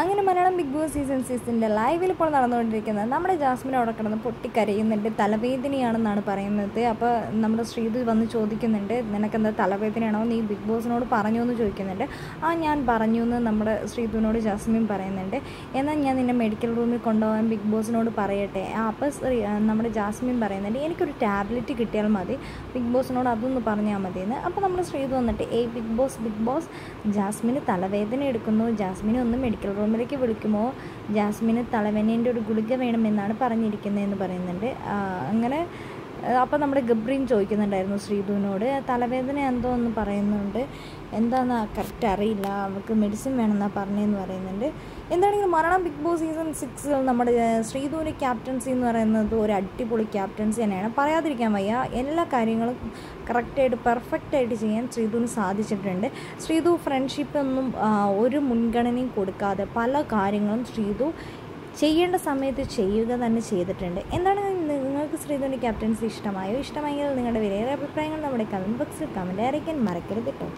അങ്ങനെ Malayalam big boss season സിക്സിന്റെ ലൈവിൽ ഇപ്പോൾ നടന്നുകൊണ്ടിരിക്കുന്നത് നമ്മുടെ ജാസ്മിൻ അവിടെ കിടന്ന് പൊട്ടിക്കരയുന്നുണ്ട് തലവേദനയാണെന്നാണ് പറയുന്നത്. അപ്പോൾ നമ്മുടെ ശ്രീതു വന്ന് ചോദിക്കുന്നുണ്ട് നിനക്കെന്താ തലവേദനയാണോ? നീ ബിഗ് ബോസിനോട് പറഞ്ഞു എന്ന് ചോദിക്കുന്നുണ്ട്. ആ ഞാൻ പറഞ്ഞു എന്ന് നമ്മുടെ ശ്രീതുവിനോട് ജാസ്മിൻ പറയുന്നുണ്ട്. എന്നാൽ ഞാൻ നിന്നെ മെഡിക്കൽ റൂമിൽ കൊണ്ടുപോകാൻ ബിഗ് ബോസിനോട് പറയട്ടെ. ആ അപ്പോൾ നമ്മുടെ ജാസ്മിൻ പറയുന്നുണ്ട് എനിക്കൊരു ടാബ്ലറ്റ് കിട്ടിയാൽ മതി ബിഗ് ബോസിനോട് അതൊന്ന് പറഞ്ഞാൽ മതി എന്ന് അപ്പോൾ നമ്മുടെ ശ്രീതു വന്നിട്ട് ഏയ് ബിഗ് ബോസ് ബിഗ് ബോസ് ജാസ്മിന് തലവേദന എടുക്കുന്നു ജാസ്മിനെ ഒന്ന് മെഡിക്കൽ റൂമിലേക്ക് വിളിക്കുമോ? ജാസ്മിന് തലവേനേന്റെ ഒരു ഗുളിക വേണമെന്നാണ് പറഞ്ഞിരിക്കുന്നതെന്ന് പറയുന്നുണ്ട്. അങ്ങനെ അപ്പോൾ നമ്മുടെ ഗബ്രീൻ ചോദിക്കുന്നുണ്ടായിരുന്നു ശ്രീധുവിനോട് തലവേദന എന്തോ എന്ന് പറയുന്നുണ്ട്. എന്താണെന്ന് കറക്റ്റ് അറിയില്ല. അവൾക്ക് മെഡിസിൻ വേണമെന്നാണ് പറഞ്ഞതെന്ന് പറയുന്നുണ്ട്. എന്താണെങ്കിലും മരണം ബിഗ് ബോസ് സീസൺ സിക്സിൽ നമ്മുടെ ശ്രീധുവിന്റെ ക്യാപ്റ്റൻസി എന്ന് പറയുന്നത് ഒരു അടിപൊളി ക്യാപ്റ്റൻസി തന്നെയാണ്. പറയാതിരിക്കാൻ വയ്യ. എല്ലാ കാര്യങ്ങളും കറക്റ്റായിട്ട് പെർഫെക്റ്റായിട്ട് ചെയ്യാൻ ശ്രീധുവിന് സാധിച്ചിട്ടുണ്ട്. ശ്രീധു ഫ്രണ്ട്ഷിപ്പൊന്നും ഒരു മുൻഗണനയും കൊടുക്കാതെ പല കാര്യങ്ങളും ശ്രീധു ചെയ്യേണ്ട സമയത്ത് ചെയ്യുക തന്നെ ചെയ്തിട്ടുണ്ട്. എന്താണ് നിങ്ങൾക്ക് ശ്രീധോണി ക്യാപ്റ്റൻസി ഇഷ്ടമായോ? ഇഷ്ടമായെങ്കിൽ നിങ്ങളുടെ വിലയേറെ അഭിപ്രായങ്ങൾ നമ്മുടെ കമന്റ് ബോക്സിൽ കമന്റ് അറിയിക്കാൻ മറക്കരുത് കേട്ടോ.